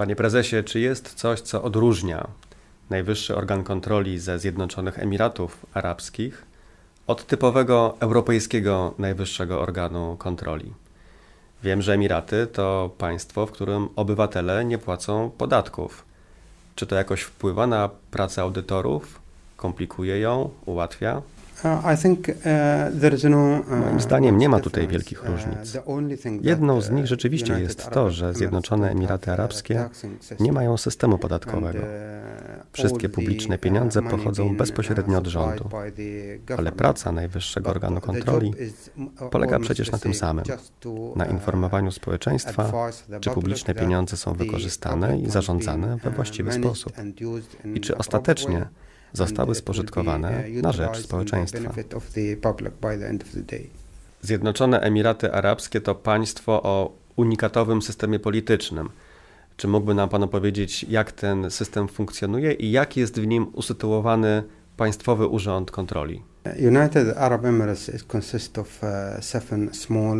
Panie prezesie, czy jest coś, co odróżnia najwyższy organ kontroli ze Zjednoczonych Emiratów Arabskich od typowego europejskiego najwyższego organu kontroli? Wiem, że Emiraty to państwo, w którym obywatele nie płacą podatków. Czy to jakoś wpływa na pracę audytorów? Komplikuje ją, ułatwia? Moim zdaniem nie ma tutaj wielkich różnic. Jedną z nich rzeczywiście jest to, że Zjednoczone Emiraty Arabskie nie mają systemu podatkowego. Wszystkie publiczne pieniądze pochodzą bezpośrednio od rządu, ale praca najwyższego organu kontroli polega przecież na tym samym. na informowaniu społeczeństwa, czy publiczne pieniądze są wykorzystane i zarządzane we właściwy sposób. i czy ostatecznie zostały spożytkowane na rzecz społeczeństwa. Zjednoczone Emiraty Arabskie to państwo o unikatowym systemie politycznym. Czy mógłby nam Pan opowiedzieć, jak ten system funkcjonuje i jak jest w nim usytuowany Państwowy Urząd Kontroli? Uh,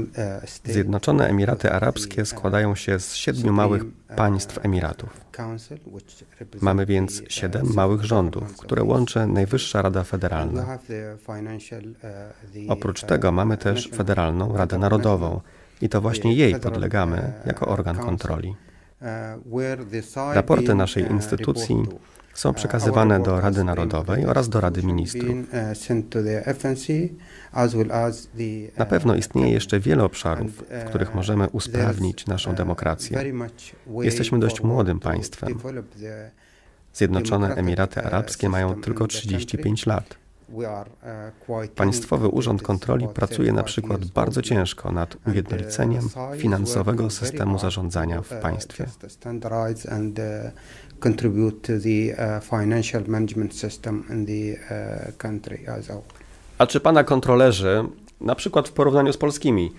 uh, Zjednoczone Emiraty Arabskie składają się z siedmiu małych uh, państw Emiratów. Mamy więc siedem małych rządów, które łączy Najwyższa Rada Federalna. Oprócz tego mamy też Federalną Radę Narodową i to właśnie jej podlegamy jako organ kontroli. Raporty naszej instytucji są przekazywane do Rady Narodowej oraz do Rady Ministrów. Na pewno istnieje jeszcze wiele obszarów, w których możemy usprawnić naszą demokrację. Jesteśmy dość młodym państwem. Zjednoczone Emiraty Arabskie mają tylko 35 lat. Państwowy Urząd Kontroli pracuje na przykład bardzo ciężko nad ujednoliceniem finansowego systemu zarządzania w państwie uh, uh, whole. A czy pana kontrolerzy, na przykład w porównaniu z polskimi,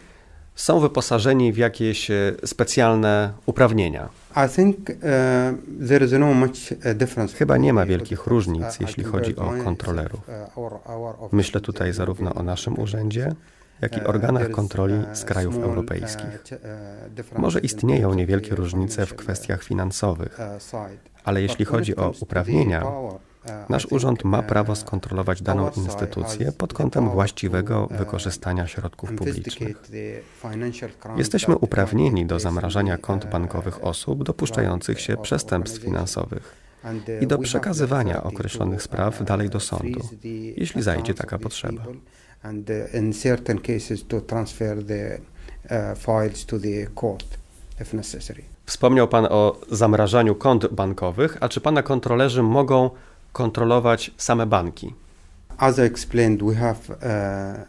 są wyposażeni w jakieś e, specjalne uprawnienia? No Chyba nie ma wielkich różnic, jeśli chodzi o kontrolerów. Myślę tutaj zarówno o naszym urzędzie, jak i organach kontroli z krajów europejskich. Może istnieją niewielkie różnice w kwestiach finansowych, ale jeśli chodzi o uprawnienia, nasz urząd ma prawo skontrolować daną instytucję pod kątem właściwego wykorzystania środków publicznych. Jesteśmy uprawnieni do zamrażania kont bankowych osób dopuszczających się przestępstw finansowych i do przekazywania określonych spraw dalej do sądu, jeśli zajdzie taka potrzeba. Wspomniał Pan o zamrażaniu kont bankowych, a czy Pana kontrolerzy mogą kontrolować same banki? Uh,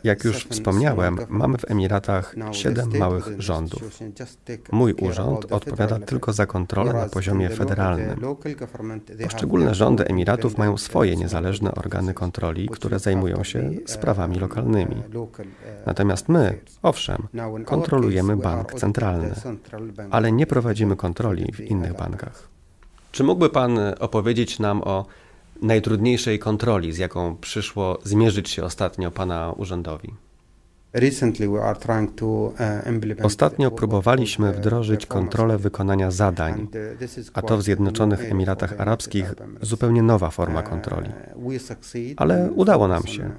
Jak już wspomniałem, mamy w Emiratach siedem małych rządów. Mój urząd odpowiada tylko za kontrolę na poziomie federalnym. Poszczególne rządy Emiratów mają swoje niezależne organy kontroli, które zajmują się uh, sprawami lokalnymi. Uh, Natomiast my, owszem, kontrolujemy bank centralny, ale nie prowadzimy kontroli w innych bankach. Czy mógłby Pan opowiedzieć nam o najtrudniejszej kontroli, z jaką przyszło zmierzyć się ostatnio Pana urzędowi? Uh, ostatnio próbowaliśmy wdrożyć kontrolę wykonania zadań, uh, a to w Zjednoczonych Emiratach Arabskich zupełnie nowa forma uh, kontroli. Ale udało nam się.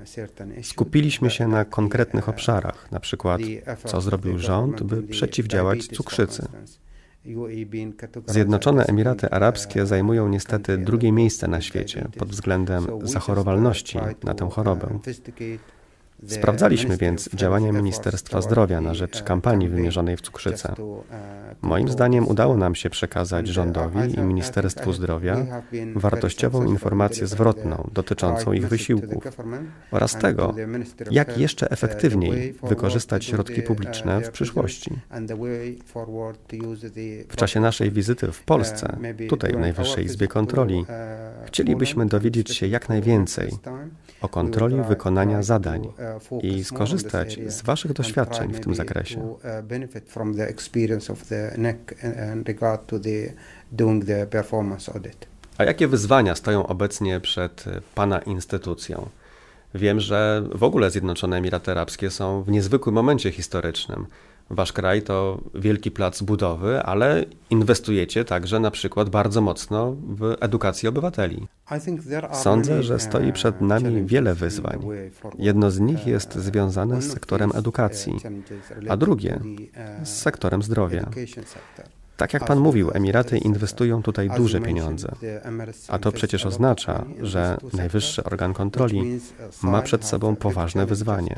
Skupiliśmy się na konkretnych obszarach, na przykład co zrobił rząd, by przeciwdziałać cukrzycy. Zjednoczone Emiraty Arabskie zajmują niestety drugie miejsce na świecie pod względem zachorowalności na tę chorobę. Sprawdzaliśmy więc działania Ministerstwa Zdrowia na rzecz kampanii wymierzonej w cukrzycę. Moim zdaniem udało nam się przekazać rządowi i Ministerstwu Zdrowia wartościową informację zwrotną dotyczącą ich wysiłków oraz tego, jak jeszcze efektywniej wykorzystać środki publiczne w przyszłości. W czasie naszej wizyty w Polsce, tutaj w Najwyższej Izbie Kontroli, chcielibyśmy dowiedzieć się jak najwięcej o kontroli wykonania zadań i skorzystać z Waszych doświadczeń w tym zakresie. A jakie wyzwania stoją obecnie przed Pana instytucją? Wiem, że w ogóle Zjednoczone Emiraty Arabskie są w niezwykłym momencie historycznym. Wasz kraj to wielki plac budowy, ale inwestujecie także na przykład bardzo mocno w edukację obywateli. Sądzę, że stoi uh, przed nami wiele wyzwań. Jedno z nich jest uh, związane z sektorem edukacji, a drugie z sektorem zdrowia. Tak jak Pan mówił, Emiraty inwestują tutaj duże pieniądze. A to przecież oznacza, że najwyższy organ kontroli ma przed sobą poważne wyzwanie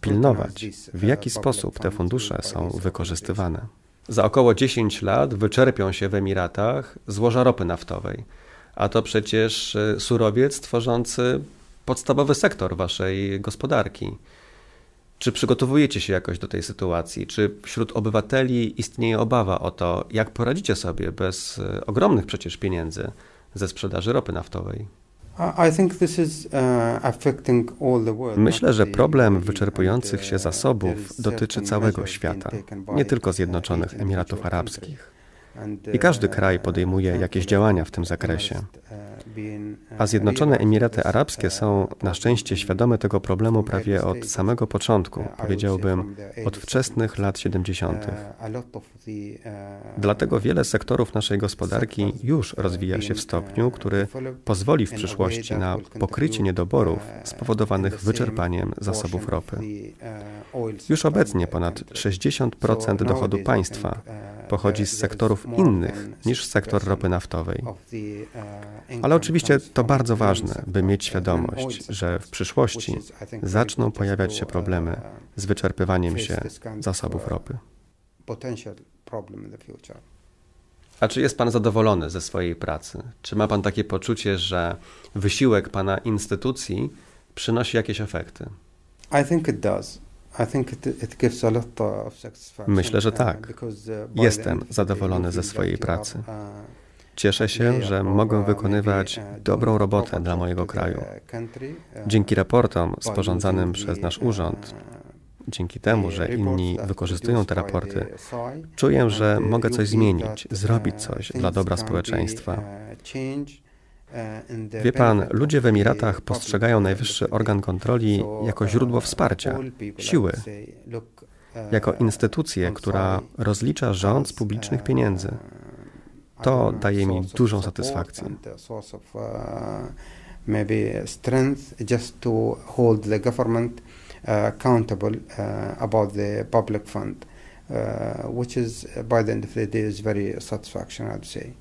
pilnować, w jaki sposób te fundusze są wykorzystywane. Za około 10 lat wyczerpią się w Emiratach złoża ropy naftowej, a to przecież y, surowiec tworzący podstawowy sektor waszej gospodarki. Czy przygotowujecie się jakoś do tej sytuacji? Czy wśród obywateli istnieje obawa o to, jak poradzicie sobie bez y, ogromnych przecież pieniędzy ze sprzedaży ropy naftowej? Uh, Myślę, że problem wyczerpujących się zasobów dotyczy całego świata, nie tylko Zjednoczonych Emiratów Arabskich. I każdy kraj podejmuje jakieś działania w tym zakresie. A Zjednoczone Emiraty Arabskie są na szczęście świadome tego problemu prawie od samego początku, powiedziałbym od wczesnych lat 70. Dlatego wiele sektorów naszej gospodarki już rozwija się w stopniu, który pozwoli w przyszłości na pokrycie niedoborów spowodowanych wyczerpaniem zasobów ropy. Już obecnie ponad 60% dochodu państwa pochodzi z sektorów innych niż sektor ropy naftowej. Ale oczywiście to bardzo ważne, by mieć świadomość, że w przyszłości zaczną pojawiać się problemy z wyczerpywaniem się zasobów ropy. A czy jest Pan zadowolony ze swojej pracy? Czy ma Pan takie poczucie, że wysiłek Pana instytucji przynosi jakieś efekty? I think it does. Myślę, że tak. Uh, Jestem zadowolony ze swojej pracy. Uh, Cieszę się, że mogę uh, wykonywać dobrą robotę dla mojego kraju. Dzięki raportom sporządzanym przez nasz urząd, dzięki temu, że inni wykorzystują te raporty, czuję, że mogę coś zmienić, zrobić coś dla dobra społeczeństwa. Wie pan, ludzie w Emiratach postrzegają najwyższy organ kontroli jako źródło wsparcia, siły, jako instytucję, która rozlicza rząd z publicznych pieniędzy. To daje mi dużą satysfakcję. Maybe strength just to hold the government accountable about the public fund, which is by the end of the day is very satisfaction, I'd say.